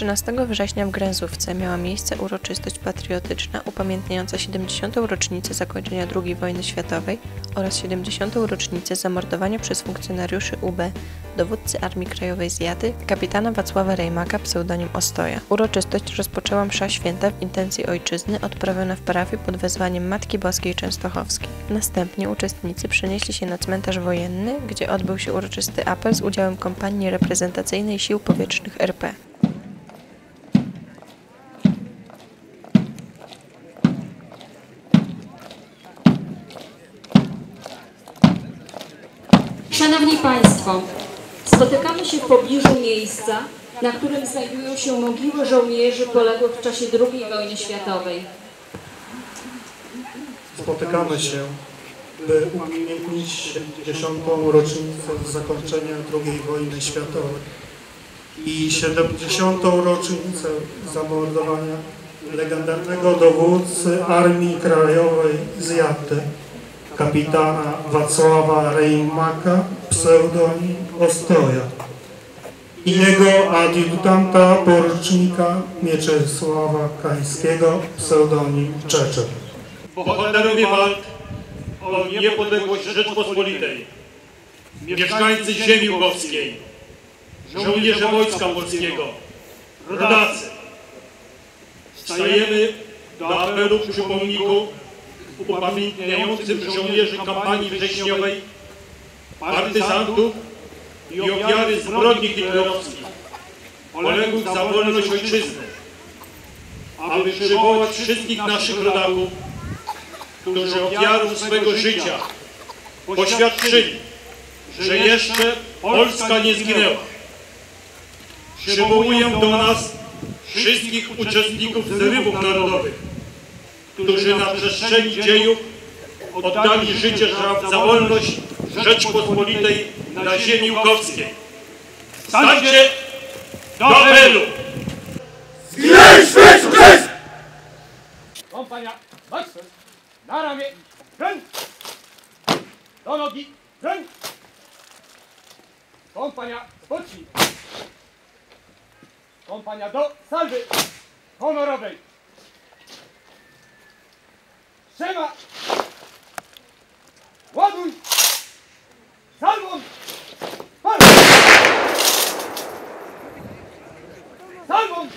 13 września w Gręzówce miała miejsce uroczystość patriotyczna upamiętniająca 70. rocznicę zakończenia II wojny światowej oraz 70. rocznicę zamordowania przez funkcjonariuszy UB dowódcy Armii Krajowej z Jaty, kapitana Wacława Rejmaka, pseudonim Ostoja. Uroczystość rozpoczęła msza święta w intencji ojczyzny odprawiona w parafii pod wezwaniem Matki Boskiej Częstochowskiej. Następnie uczestnicy przenieśli się na cmentarz wojenny, gdzie odbył się uroczysty apel z udziałem kompanii reprezentacyjnej Sił Powietrznych RP. Szanowni Państwo, spotykamy się w pobliżu miejsca, na którym znajdują się mogiły żołnierzy poległych w czasie II wojny światowej. Spotykamy się, by upamiętnić 70. rocznicę zakończenia II wojny światowej i 70. rocznicę zamordowania legendarnego dowódcy Armii Krajowej z Jaty, kapitana Wacława Rejmaka, pseudonim Ostoja i jego adiutanta porucznika Mieczysława Kańskiego, pseudonim Czeczer. bohaterowie walk o niepodległość Rzeczpospolitej, mieszkańcy ziemi łukowskiej, żołnierze Wojska Polskiego, rodacy. Stajemy do apelu przy pomniku upamiętniającym żołnierzy kampanii wrześniowej, partyzantów i ofiary zbrodni hitlerowskich, poległych za wolność ojczyzny, aby przywołać wszystkich naszych rodaków, którzy ofiarą swego życia poświadczyli, że jeszcze Polska nie zginęła. Przywołuję do nas wszystkich uczestników zrywów narodowych, którzy na przestrzeni dziejów oddali życie za, za wolność Rzeczpospolitej na ziemi łukowskiej. Stańcie do apelu! Kompania, Maxwell, na ramię, kręć! Do nogi, kręć! Kompania, spocznij! Kompania do salwy honorowej! Trzyma! Ładuj! Salwą! Parę! Salwą!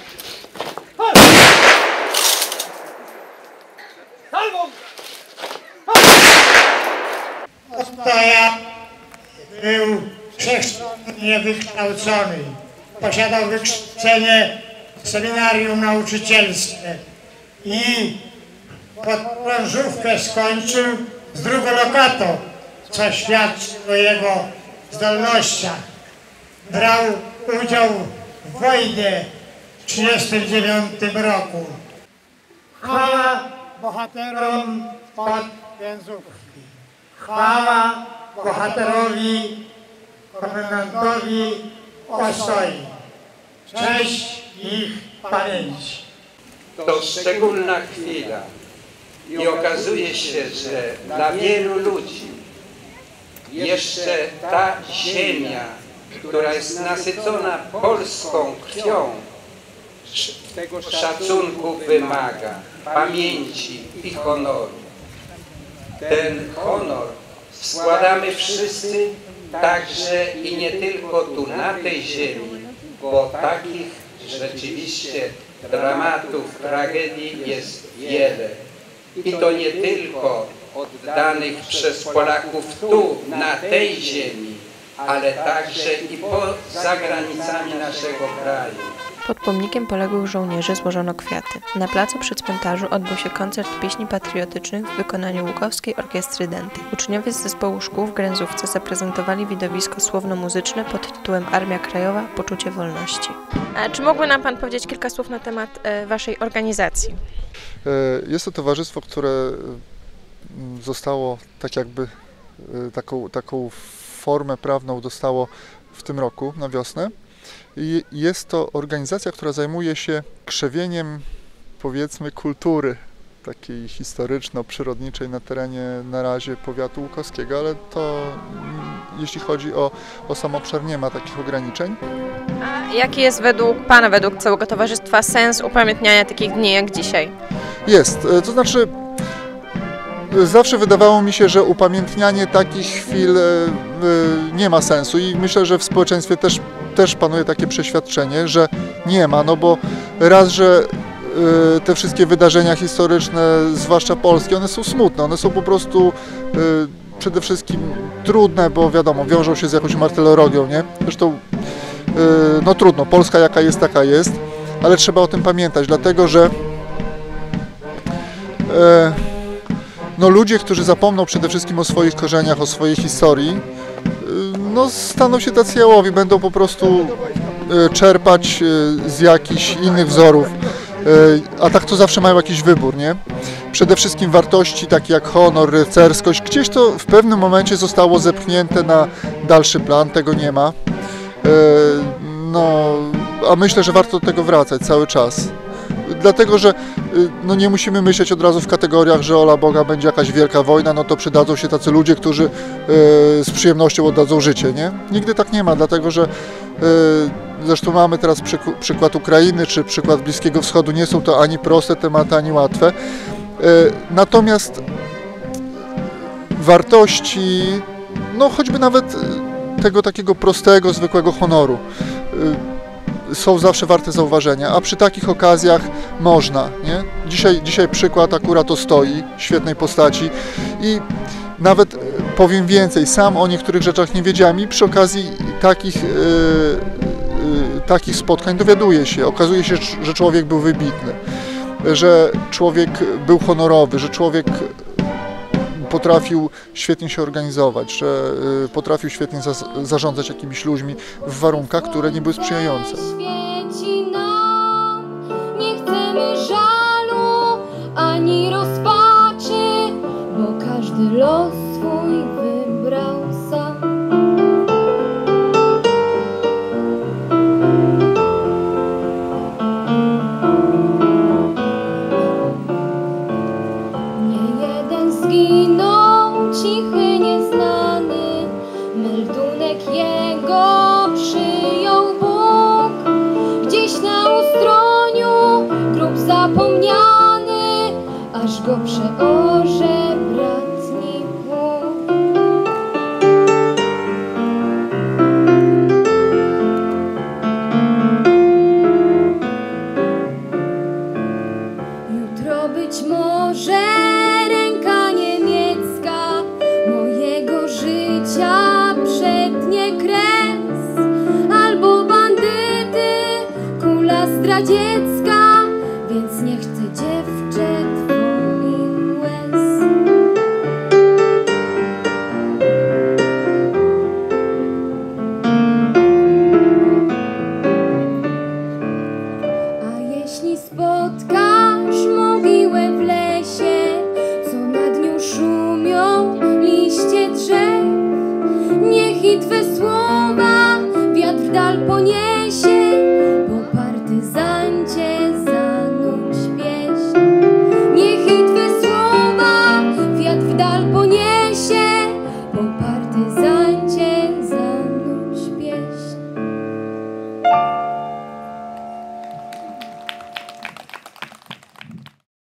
Ostoja był wszechstronnie wykształcony. Posiadał wykształcenie seminarium nauczycielskie i podprążówkę skończył z drugolokatą, co świadczy o jego zdolnościach. Brał udział w wojnie w 1939 roku. Chwała bohaterom pod Jęzówki. Chwała bohaterowi, komendantowi Osoi. Cześć ich pamięci. To szczególna chwila i okazuje się, że dla wielu ludzi jeszcze ta ziemia, która jest nasycona polską krwią, szacunku wymaga, pamięci i honoru. Ten honor składamy wszyscy, także i nie tylko tu na tej ziemi, bo takich rzeczywiście dramatów, tragedii jest wiele. I to nie tylko oddanych przez Polaków tu, na tej ziemi, ale także i poza granicami naszego kraju. Pod pomnikiem poległych żołnierzy złożono kwiaty. Na placu przy cmentarzu odbył się koncert pieśni patriotycznych w wykonaniu Łukowskiej Orkiestry Denty. Uczniowie z zespołu szkół w Gręzówce zaprezentowali widowisko słowno-muzyczne pod tytułem Armia Krajowa – Poczucie wolności. A czy mógłby nam Pan powiedzieć kilka słów na temat e, Waszej organizacji? E, Jest to towarzystwo, które mm, zostało tak jakby e, taką, taką formę prawną dostało w tym roku na wiosnę. Jest to organizacja, która zajmuje się krzewieniem powiedzmy kultury takiej historyczno-przyrodniczej na terenie na razie powiatu łukowskiego, ale to mm, jeśli chodzi o, o sam obszar nie ma takich ograniczeń. A Jaki jest według Pana, według całego towarzystwa sens upamiętniania takich dni jak dzisiaj? Jest, e, to znaczy zawsze wydawało mi się, że upamiętnianie takich chwil e, e, nie ma sensu i myślę, że w społeczeństwie też, też panuje takie przeświadczenie, że nie ma, no bo raz, że e, te wszystkie wydarzenia historyczne, zwłaszcza polskie, one są smutne, one są po prostu e, przede wszystkim trudne, bo wiadomo, wiążą się z jakąś martyrologią, nie? Zresztą e, no trudno, Polska jaka jest, taka jest, ale trzeba o tym pamiętać, dlatego że no ludzie, którzy zapomną przede wszystkim o swoich korzeniach, o swojej historii, no staną się tacy jałowi, będą po prostu e, czerpać e, z jakichś innych wzorów, E, a tak to zawsze mają jakiś wybór, nie? Przede wszystkim wartości takie jak honor, rycerskość, gdzieś to w pewnym momencie zostało zepchnięte na dalszy plan, tego nie ma. No, a myślę, że warto do tego wracać cały czas dlatego, że y, no nie musimy myśleć od razu w kategoriach, że ola Boga będzie jakaś wielka wojna, no to przydadzą się tacy ludzie, którzy y, z przyjemnością oddadzą życie, nie? Nigdy tak nie ma, dlatego że y, zresztą mamy teraz przyk- przykład Ukrainy czy przykład Bliskiego Wschodu, nie są to ani proste tematy, ani łatwe. Natomiast wartości, no choćby nawet tego takiego prostego, zwykłego honoru, są zawsze warte zauważenia, a przy takich okazjach można, nie? Dzisiaj, dzisiaj przykład akurat to stoi, świetnej postaci i nawet e, powiem więcej, sam o niektórych rzeczach nie wiedziałem i przy okazji takich, e, e, takich spotkań dowiaduję się, okazuje się, że człowiek był wybitny, że człowiek był honorowy, że człowiek potrafił świetnie się organizować, że y, potrafił świetnie zarządzać jakimiś ludźmi w warunkach, które nie były sprzyjające. Świeci nam, nie chcemy żalu ani rozpaczy, bo każdy los swój wybrał sam. dla dziecka, więc nie chcę dziewczę twoich łez. A jeśli spotka